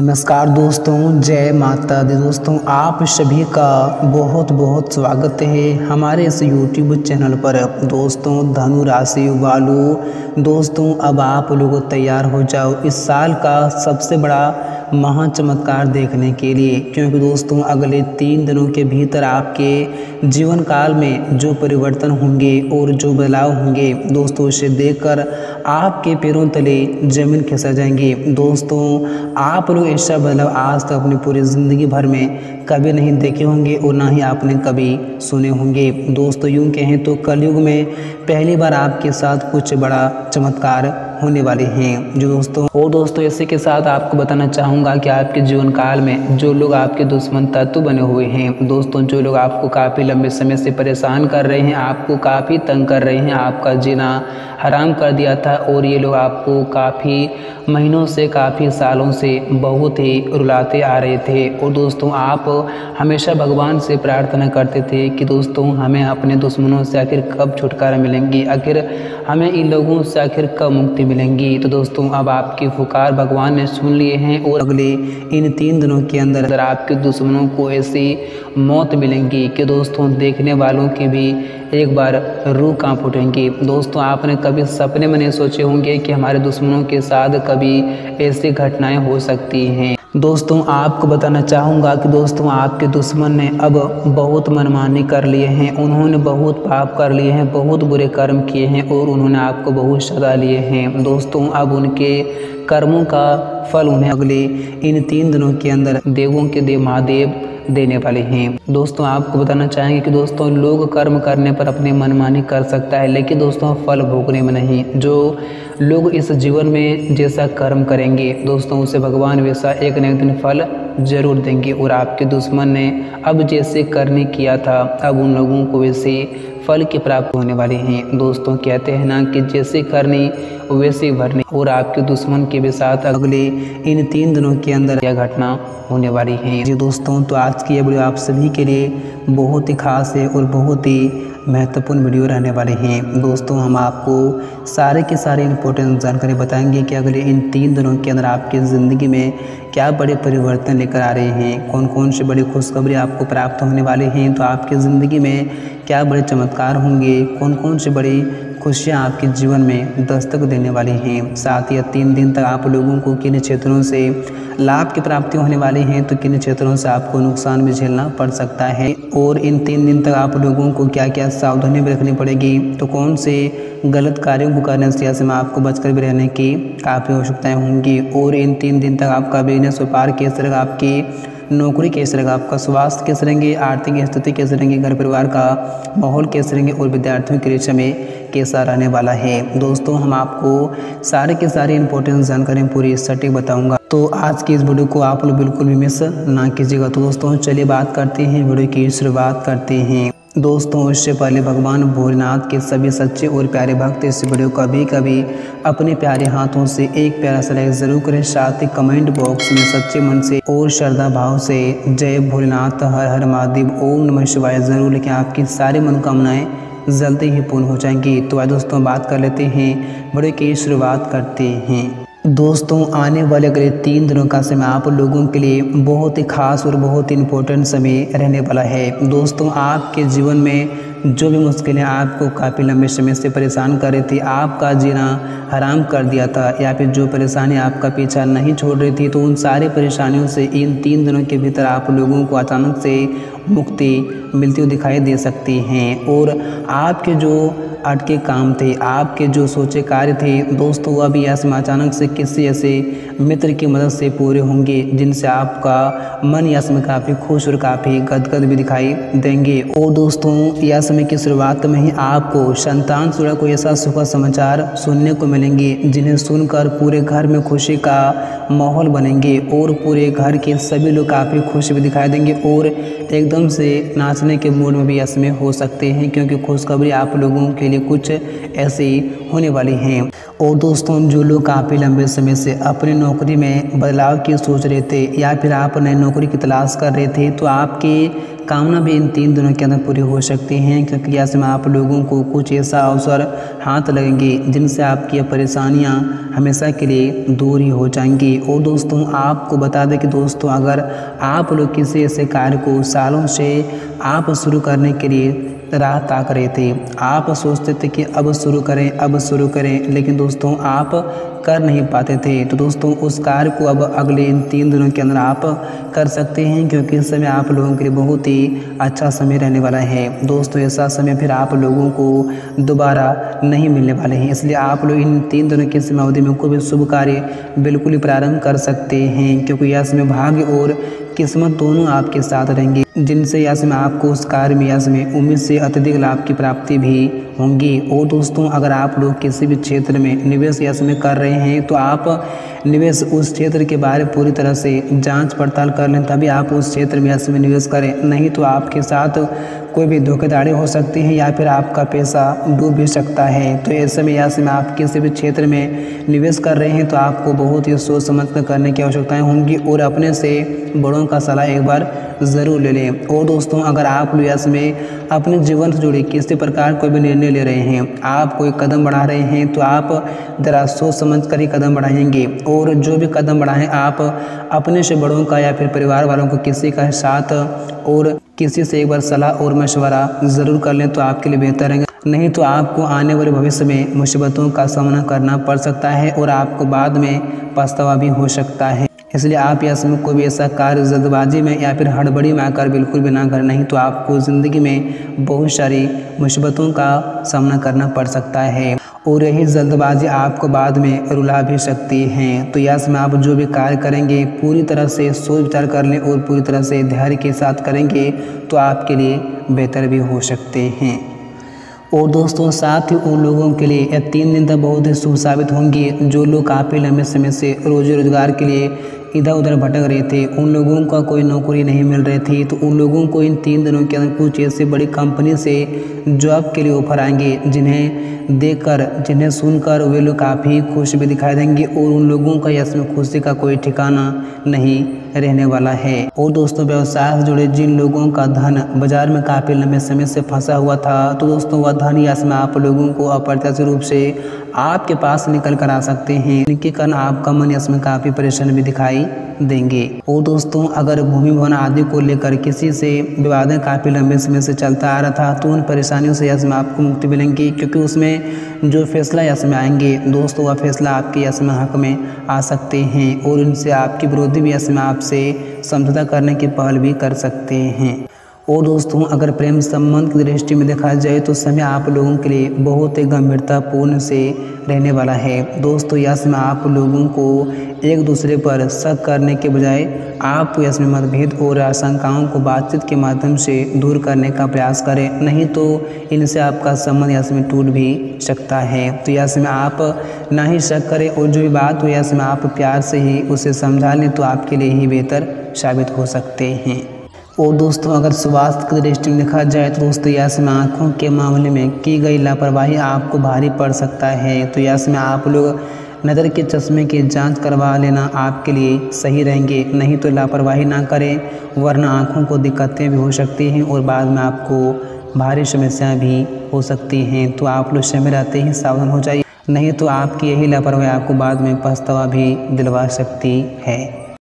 नमस्कार दोस्तों, जय माता दी। दोस्तों, आप सभी का बहुत बहुत स्वागत है हमारे इस यूट्यूब चैनल पर। दोस्तों धनु राशि वालों, दोस्तों, अब आप लोग तैयार हो जाओ इस साल का सबसे बड़ा महा चमत्कार देखने के लिए। क्योंकि दोस्तों, अगले तीन दिनों के भीतर आपके जीवन काल में जो परिवर्तन होंगे और जो बदलाव होंगे, दोस्तों, उसे देखकर आपके पैरों तले ज़मीन खिसा जाएँगे। दोस्तों, आप लोग ऐसा बदलाव आज तक अपनी पूरी ज़िंदगी भर में कभी नहीं देखे होंगे और ना ही आपने कभी सुने होंगे। दोस्तों, यूँ कहें तो कलयुग में पहली बार आपके साथ कुछ बड़ा चमत्कार होने वाले हैं। जो दोस्तों और दोस्तों, इसी के साथ आपको बताना चाहूँगा कि आपके जीवन काल में जो लोग आपके दुश्मन तत्व बने हुए हैं, दोस्तों, जो लोग आपको काफ़ी लंबे समय से परेशान कर रहे हैं, आपको काफ़ी तंग कर रहे हैं, आपका जीना हराम कर दिया था, और ये लोग आपको काफ़ी महीनों से, काफ़ी सालों से बहुत ही रुलाते आ रहे थे। और दोस्तों, आप हमेशा भगवान से प्रार्थना करते थे कि दोस्तों, हमें अपने दुश्मनों से आखिर कब छुटकारा मिलेंगी? आखिर हमें इन लोगों से आखिर कब मुक्ति मिलेंगी। तो दोस्तों, अब आपकी फुकार भगवान ने सुन लिए हैं और अगले इन तीन दिनों के अंदर आपके दुश्मनों को ऐसी मौत मिलेंगी कि दोस्तों, देखने वालों की भी एक बार रूह काँप उठेंगी। दोस्तों, आपने कभी सपने में नहीं सोचे होंगे कि हमारे दुश्मनों के साथ कभी ऐसी घटनाएँ हो सकती हैं। दोस्तों आपको बताना चाहूँगा कि दोस्तों आपके दुश्मन ने अब बहुत मनमानी कर लिए हैं। उन्होंने बहुत पाप कर लिए हैं, बहुत बुरे कर्म किए हैं और उन्होंने आपको बहुत सजा लिए हैं। दोस्तों अब उनके कर्मों का फल उन्हें अगले इन तीन दिनों के अंदर देवों के देव महादेव देने वाले हैं। दोस्तों, आपको बताना चाहेंगे कि दोस्तों, लोग कर्म करने पर अपने मनमानी कर सकता है, लेकिन दोस्तों, फल भोगने में नहीं। जो लोग इस जीवन में जैसा कर्म करेंगे, दोस्तों, उसे भगवान वैसा एक न एक दिन फल ज़रूर देंगे। और आपके दुश्मन ने अब जैसे करने किया था, अब उन लोगों को वैसे फल की प्राप्त होने वाले हैं। दोस्तों कहते हैं ना कि जैसे करने, वैसे भरने। और आपके दुश्मन के भी साथ अगले इन तीन दिनों के अंदर यह घटना होने वाली है। जी दोस्तों तो आज की यह वीडियो आप सभी के लिए बहुत ही खास है और बहुत ही महत्वपूर्ण वीडियो रहने वाले हैं। दोस्तों, हम आपको सारे के सारे इम्पोर्टेंट जानकारी बताएँगे कि अगले इन तीन दिनों के अंदर आपकी ज़िंदगी में क्या बड़े परिवर्तन लेकर आ रहे हैं कौन कौन से बड़ी खुशखबरी आपको प्राप्त होने वाले हैं तो आपकी ज़िंदगी में क्या बड़े चमत्कार होंगे कौन कौन से बड़ी खुशियाँ आपके जीवन में दस्तक देने वाली हैं। साथ ही तीन दिन तक आप लोगों को किन क्षेत्रों से लाभ की प्राप्ति होने वाली हैं तो किन क्षेत्रों से आपको नुकसान भी झेलना पड़ सकता है? और इन तीन दिन तक आप लोगों को क्या क्या सावधानी भी रखनी पड़ेगी? तो कौन से गलत कार्यों को करने से ऐसे में आपको बचकर भी रहने की काफ़ी आवश्यकताएँ होंगी? और इन तीन दिन तक आपका बिज़नेस व्यापार किस तरह आपकी नौकरी कैसे रहेगा, आपका स्वास्थ्य कैसे रहेंगे, आर्थिक स्थिति कैसे रहेंगे, घर परिवार का माहौल कैसे रहेंगे और विद्यार्थियों के लिए में कैसा रहने वाला है। दोस्तों, हम आपको सारे के सारे इंपॉर्टेंट जानकारी पूरी सटीक बताऊँगा। तो आज की इस वीडियो को आप लोग बिल्कुल भी मिस ना कीजिएगा। तो दोस्तों, चलिए बात करते हैं, वीडियो की शुरुआत करते हैं। दोस्तों, इससे पहले भगवान भोलेनाथ के सभी सच्चे और प्यारे भक्त इस वीडियो को कभी कभी अपने प्यारे हाथों से एक प्यारा सा लाइक ज़रूर करें। साथ ही कमेंट बॉक्स में सच्चे मन से और श्रद्धा भाव से जय भोलेनाथ, हर हर महादेव, ओम नमः शिवाय ज़रूर लिखें। आपकी सारी मनोकामनाएँ जल्दी ही पूर्ण हो जाएँगी। तो आज दोस्तों, बात कर लेते हैं बड़े की शुरुआत करते हैं। दोस्तों, आने वाले अगले तीन दिनों का समय आप लोगों के लिए बहुत ही खास और बहुत ही इम्पोर्टेंट समय रहने वाला है। दोस्तों, आपके जीवन में जो भी मुश्किलें आपको काफ़ी लंबे समय से परेशान कर रही थी, आपका जीना हराम कर दिया था, या फिर जो परेशानी आपका पीछा नहीं छोड़ रही थी तो उन सारी परेशानियों से इन तीन दिनों के भीतर आप लोगों को अचानक से मुक्ति मिलती हुई दिखाई दे सकती हैं। और आपके जो अटके काम थे, आपके जो सोचे कार्य थे, दोस्तों वह भी ऐसे अचानक से किसी ऐसे मित्र की मदद से पूरे होंगे, जिनसे आपका मन या समय काफ़ी खुश और काफ़ी गदगद भी दिखाई देंगे। और दोस्तों, यह समय की शुरुआत में ही आपको संतान जुड़ा कोई ऐसा सुखद समाचार सुनने को मिलेंगे, जिन्हें सुनकर पूरे घर में खुशी का माहौल बनेंगे और पूरे घर के सभी लोग काफ़ी खुश भी दिखाई देंगे। और एकदम से नाचने के मूड में भी असमय हो सकते हैं, क्योंकि खुशखबरी आप लोगों के लिए कुछ ऐसी होने वाली हैं। और दोस्तों, जो लोग काफ़ी लंबे समय से अपनी नौकरी में बदलाव की सोच रहे थे या फिर आप नई नौकरी की तलाश कर रहे थे तो आपके कामना भी इन तीन दिनों के अंदर पूरी हो सकती हैं, क्योंकि ऐसे में आप लोगों को कुछ ऐसा अवसर हाथ लगेंगे जिनसे आपकी परेशानियाँ हमेशा के लिए दूर ही हो जाएँगी। और दोस्तों, आपको बता दें कि दोस्तों, अगर आप लोग किसी ऐसे कार्य को सालों से आप शुरू करने के लिए राह ताक रहे थे। आप सोचते थे कि अब शुरू करें, अब शुरू करें। लेकिन दोस्तों, आप कर नहीं पाते थे। तो दोस्तों, उस कार्य को अब अगले इन तीन दिनों के अंदर आप कर सकते हैं, क्योंकि इस समय आप लोगों के लिए बहुत ही अच्छा समय रहने वाला है। दोस्तों, ऐसा समय फिर आप लोगों को दोबारा नहीं मिलने वाले हैं। इसलिए आप लोग इन तीन दिनों की समय अवधि में कोई भी शुभ कार्य बिल्कुल ही प्रारंभ कर सकते हैं, क्योंकि यह समय भाग्य और किस्मत दोनों आपके साथ रहेंगी, जिनसे यश में आपको उस कार्य में यश में उम्मीद से अत्यधिक लाभ की प्राप्ति भी होंगी। और दोस्तों, अगर आप लोग किसी भी क्षेत्र में निवेश यश में कर रहे हैं तो आप निवेश उस क्षेत्र के बारे में पूरी तरह से जाँच पड़ताल कर लें, तभी आप उस क्षेत्र में यश में निवेश करें। नहीं तो आपके साथ कोई भी धोखेधाड़ी हो सकती है या फिर आपका पैसा डूब भी सकता है। तो ऐसे में ऐसे में आप किसी भी क्षेत्र में निवेश कर रहे हैं तो आपको बहुत ही सोच समझ कर करने की आवश्यकताएँ होंगी और अपने से बड़ों का सलाह एक बार ज़रूर ले लें। और दोस्तों, अगर आप लोग में अपने जीवन से जुड़े किसी प्रकार कोई भी निर्णय ले रहे हैं, आप कोई कदम बढ़ा रहे हैं तो आप ज़रा सोच समझ कर ही कदम बढ़ाएँगे। और जो भी कदम बढ़ाएँ, आप अपने से बड़ों का या फिर परिवार वालों को किसी का साथ और किसी से एक बार सलाह और मशवरा ज़रूर कर लें तो आपके लिए बेहतर है नहीं तो आपको आने वाले भविष्य में मुसीबतों का सामना करना पड़ सकता है और आपको बाद में पछतावा भी हो सकता है। इसलिए आप या समय कोई भी ऐसा कार्य, जल्दबाजी में या फिर हड़बड़ी में आकर बिल्कुल भी ना करें, नहीं तो आपको ज़िंदगी में बहुत सारी मुसीबतों का सामना करना पड़ सकता है। और यही जल्दबाजी आपको बाद में रुला भी सकती हैं। तो यह समय आप जो भी कार्य करेंगे, पूरी तरह से सोच विचार कर लें और पूरी तरह से धैर्य के साथ करेंगे तो आपके लिए बेहतर भी हो सकते हैं। और दोस्तों, साथ ही उन लोगों के लिए यह तीन दिन तक बहुत ही शुभ साबित होंगे, जो लोग काफ़ी लंबे समय से रोजी रोज़गार के लिए इधर उधर भटक रहे थे। उन लोगों का कोई नौकरी नहीं मिल रही थी तो उन लोगों को इन तीन दिनों के अंदर कुछ ऐसी बड़ी कंपनी से जॉब के लिए ऑफ़र आएँगे, जिन्हें देखकर, जिन्हें सुनकर वे लोग काफ़ी खुश भी दिखाई देंगे और उन लोगों का इसमें खुशी का कोई ठिकाना नहीं रहने वाला है। और दोस्तों, व्यवसाय से जुड़े जिन लोगों का धन बाज़ार में काफ़ी लंबे समय से फंसा हुआ था तो दोस्तों, वह धन इसमें आप लोगों को अप्रत्याशित रूप से आपके पास निकल कर आ सकते हैं। इनके कारण आपका मन इसमें काफ़ी परेशान भी दिखाई देंगे। और दोस्तों, अगर भूमि भवन आदि को लेकर किसी से विवाद काफ़ी लंबे समय से चलता आ रहा था तो उन परेशानियों से इसमें आपको मुक्ति मिलेंगी, क्योंकि उसमें जो फैसला यश में आएँगे, दोस्तों, वह फैसला आपके यश इसमें हक में आ सकते हैं, और उनसे आपके विरोधी भी यश में आपसे समझौता करने की पहल भी कर सकते हैं। और दोस्तों, अगर प्रेम संबंध की दृष्टि में देखा जाए तो समय आप लोगों के लिए बहुत ही गंभीरतापूर्ण से रहने वाला है। दोस्तों, यह समय आप लोगों को एक दूसरे पर शक करने के बजाय आप इसमें मतभेद और आशंकाओं को बातचीत के माध्यम से दूर करने का प्रयास करें। नहीं तो इनसे आपका संबंध इसमें टूट भी सकता है। तो यह समय आप ना ही शक करें और जो भी बात हो, यह समय आप प्यार से ही उसे समझा लें तो आपके लिए ही बेहतर साबित हो सकते हैं। और दोस्तों, अगर स्वास्थ्य की दृष्टि में देखा जाए तो दोस्तों, यस, में आँखों के मामले में की गई लापरवाही आपको भारी पड़ सकता है। तो यस, में आप लोग नज़र के चश्मे की जाँच करवा लेना, आपके लिए सही रहेंगे। नहीं तो लापरवाही ना करें, वरना आँखों को दिक्कतें भी हो सकती हैं और बाद में आपको भारी समस्याएँ भी हो सकती हैं। तो आप लोग समय रहते ही सावधान हो जाइए, नहीं तो आपकी यही लापरवाही आपको बाद में पछतावा भी दिलवा सकती है।